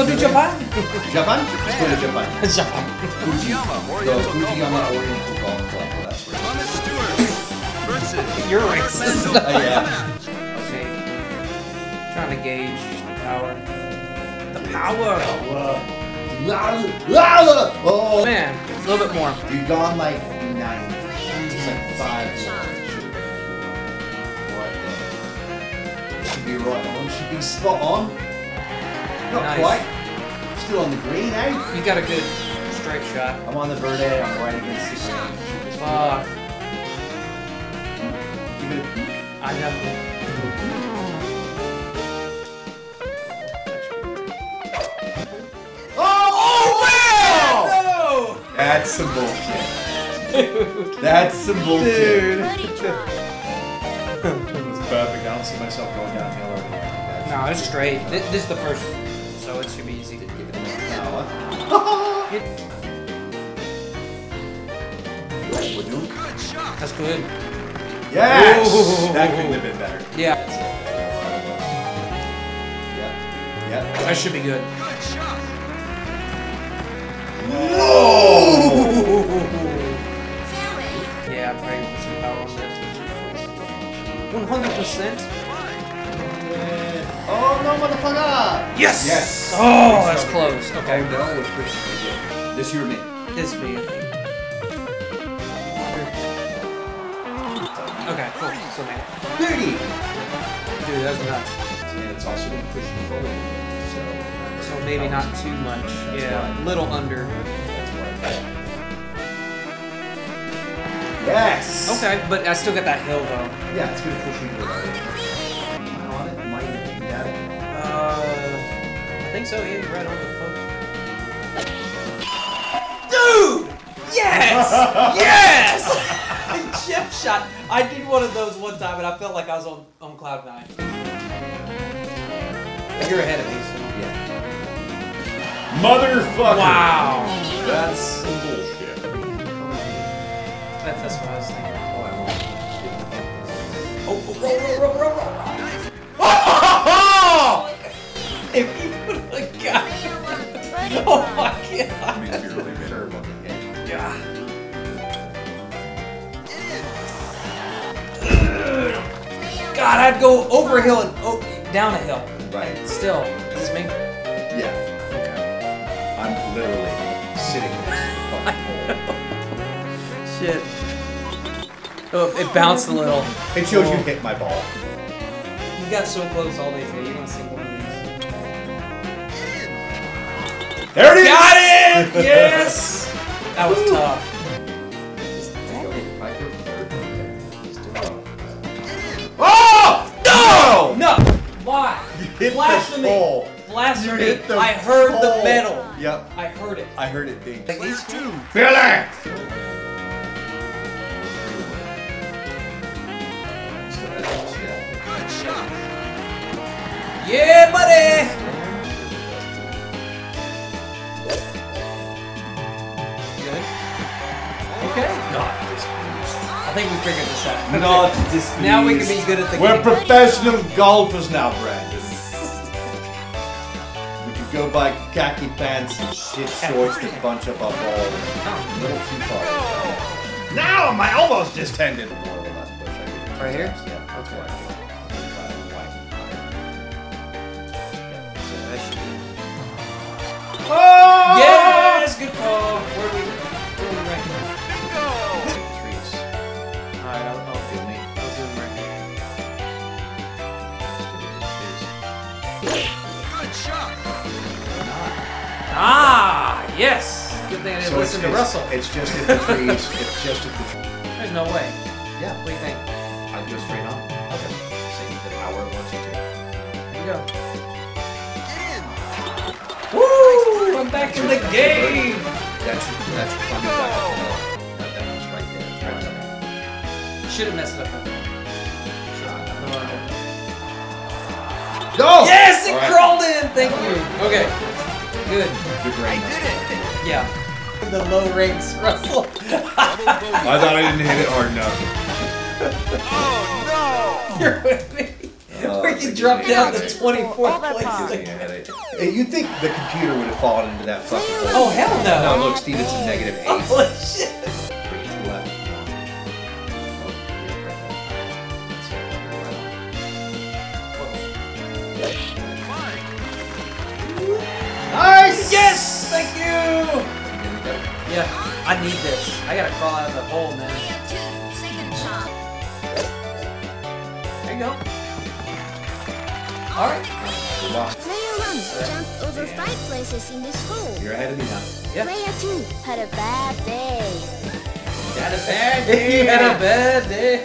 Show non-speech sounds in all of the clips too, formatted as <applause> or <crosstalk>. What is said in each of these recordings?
go to Japan. Japan? Let's go to Japan. Japan. Fujiyama The Oriental Golf Fujiyama Club. Oriental Golf Club. Well, that's right. Thomas Stewart versus You're racist. Uh, <laughs> yeah. Okay. Trying to gauge the power. The power. Oh, Man, a little bit more. You've gone like nine. It's like five. What? Should be right on. Should be spot on. Not Nice. quite. Still on the green, eh? You got a good straight shot. I'm on the verde. I'm right against the green. Should be Fuck. Give it a peek. I know. Oh, Oh, That's some bullshit. Dude. That's some bullshit. Dude. <laughs> It was perfect. I don't see myself going downhill or anything. No, it's straight. This, this is the first, so it should be easy. To give it another power. It- Good shot. that's good. Yes! Ooh. That couldn't have been better. Yeah, Yep. Yep. that should be good. Good shot. Yeah, I'm probably put some power on this. 100%? Oh no, motherfucker! Yes! Yes. Oh, that's close. Okay. No, we're pretty good. This you or me? This me, I think. Okay, cool. So made it. 30! Dude, that's nuts. And it's also been pushing forward. So, So maybe not too much. Yeah, a little under. that's why. Yes! Okay, but I still got that hill though. Yeah, it's gonna push you to the right. Think so. Yeah, you're right on the post. Dude! Yes! <laughs> yes! <laughs> Chip shot. I did one of those one time, and I felt like I was on on cloud nine. You're ahead of me. So. Yeah. Motherfucker! Wow. That's bullshit. That, that's what I was thinking. Oh, I won't. Oh, roll, roll, roll, roll, roll. If you would have got My Makes me god. really bitter looking at Yeah. God, I'd go over a hill and oh, down a hill. Right. Still, is this me? Yeah. Okay. I'm literally sitting next to the fucking <laughs> Shit. Oh, it bounced a little. It shows you Oh. hit my ball. You got so close all day today. You're gonna see one There it is! Got it! Yes! That was tough. Oh! No! No! Why? You hit Blasphemy. the pole. Blasphemy. You hit the I heard the metal. Yep. I heard it. I heard it ding. Like these Two. Billy! Good shot. Yeah, buddy! Figured this out. Not displeased. Now we can be good at the game. We're professional golfers now, Brandon. we could go buy khaki pants and shit shorts that bunch up our balls. Oh, A little too far. Now my elbow's distended. More of a left push, I guess. Right here? Yeah, that's Okay. why. Oh! Yes! Good thing I didn't So listen it's, to Russell. It's, it's just at the <laughs> trees. it's just at the trees. There's no way. Yeah. What do you think? I go straight on. Okay. Same the power wants you to. Here we go. In. Woo! I'm back in the game! That's your, that's your fun back up the hill. No, that one's right there. It's right there. Should have messed it up. No. Yes! It All right. crawled in! Thank you. Okay good. I did it! Yeah. The low ranks, <laughs> Russell. I thought I didn't hit it hard enough. Oh, no! Oh, You're with me. Uh, Where you dropped down to 24th place. Yeah, you think the computer would have fallen into that fucking hole. Oh, hell no. No, look, Steve, it's a negative 8. I need this. I gotta crawl out of the hole, man. There you go. Alright. We lost. Player 1 jumped over Damn. five places in this hole. You're ahead of me now. Yeah. Player 2 had a bad day. Had a bad day. <laughs> had a bad day.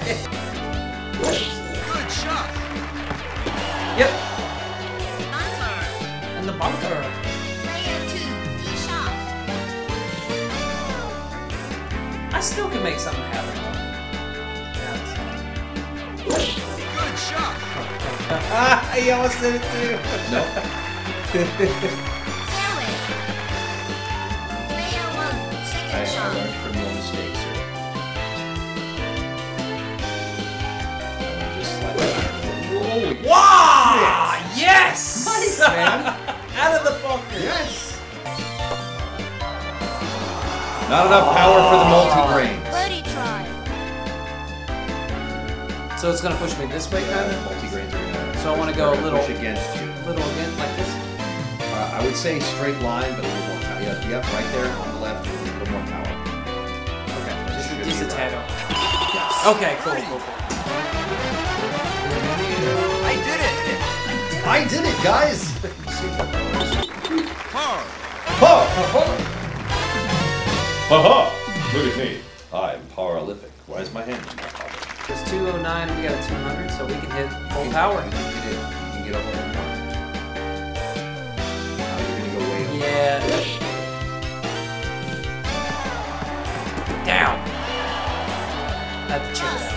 Good shot. Yep. And the bunker. Still can make something happen. Good shot. Ah, he <laughs> almost did it too. No. I, I learned from your mistakes, sir. I just like Holy Wow! Yes! Nice, man. <laughs> Out of the bunker. Yes! Not enough power for the multi-brains. Birdie try. So it's gonna push me this way, kind of? Multi-grains are gonna. So I wanna they're go a gonna little- Push against you. A little again, like this. Uh, I would say straight line, but a little more power. Yep, yep, right there on the left, a little more power. Okay. Just, Should just a tad over. Yes. Okay, cool, cool, cool. I did it. I did it, guys! Hard. Haha! Look at me. I'm powerlific. Why is my hand in my pocket? It's 209, we got a 200, so we can hit full power. You can. You can get a whole. Now you're gonna go way over. Yeah. Down. I have to check it out.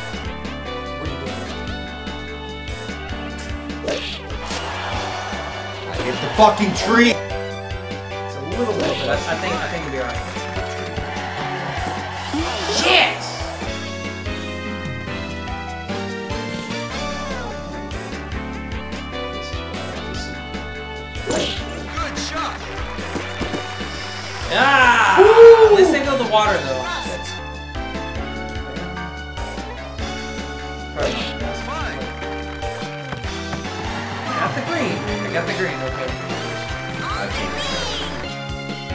Where you going? I hit the fucking tree! It's a little bit, but I, I think I think it'll be alright. Yes! Good shot. Ah! At least they go the water though. Got the green. I got the green. Okay.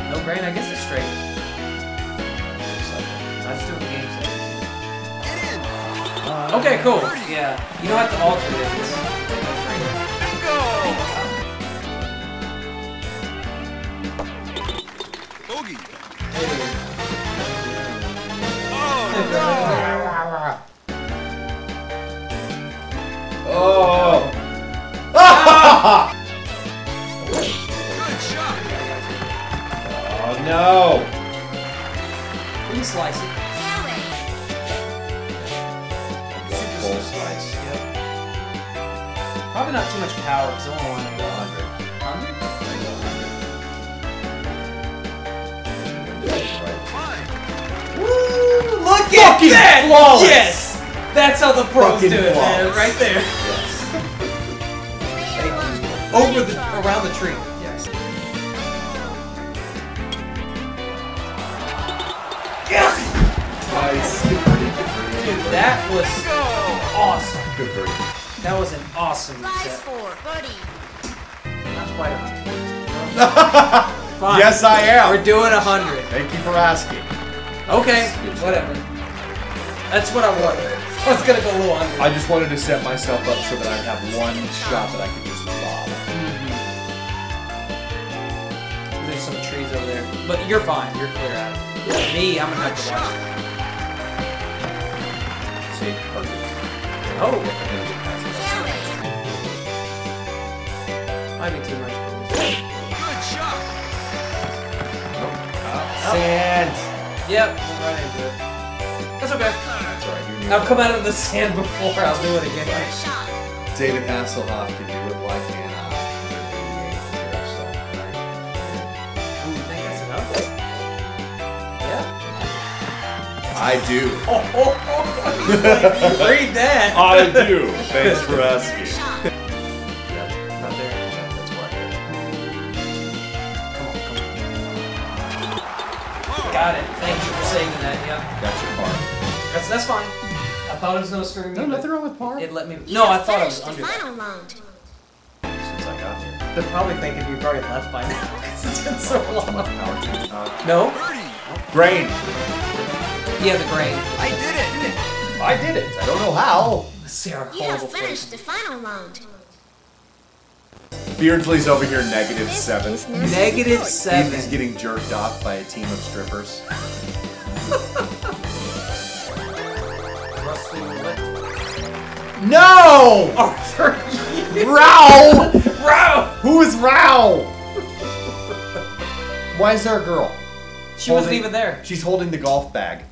No green. I guess it's straight. I just do the game set. Get in. Uh, okay, cool. Yeah. You don't have to alter it. It's Bingo. Bogey. Oh Oh! no. Good shot. Oh no! We slice it. Full slice. Probably not too much power because I only want to Go go 100. 100. Woo! Look Fucking at that! flawless. Yes! That's how the pros Fucking do it, man. Right there. Yes. Over the around the tree. That was Go. awesome. Good birdie. That was an awesome Prize set. for birdie. Not quite a hundred. Fine. <laughs> Yes, I am. We're doing a hundred. Thank you for asking. Okay, whatever. That's what I wanted. I was gonna go a little under. I just wanted to set myself up so that I'd have one shot that I could just lob. Mm-hmm. There's some trees over there, but you're fine. You're clear out. Me, I'm gonna have to watch. See, perfect. Oh, I'm gonna get past that. might be too much. Good oh, ah. shot. Sand. Yep, we'll run into it. That's okay. That's all right. I'll come out of the sand before I'll do it again. David Hasselhoff I do. Oh, oh, oh. Like, read that. I do. Thanks for asking. <laughs> Got it. Thank you for saying that. Yeah. Got your part. That's that's fine. I thought it was gonna me. No, nothing wrong with par. It let me. No, I thought I was under. Final round. Since I got here. They're probably thinking we've already left by now <laughs> because it's been so long. No. Brain. Yeah, the grain. I did it! I did it. I don't know how. Sarah, You have finished the final round. Beardsley's over here seven. Seven. is Nancy's Negative report. He's getting jerked off by a team of strippers. <laughs> No! Arthur. Rao! Bro. Who is Rao? Why is there a girl? She wasn't even there. She's holding the golf bag.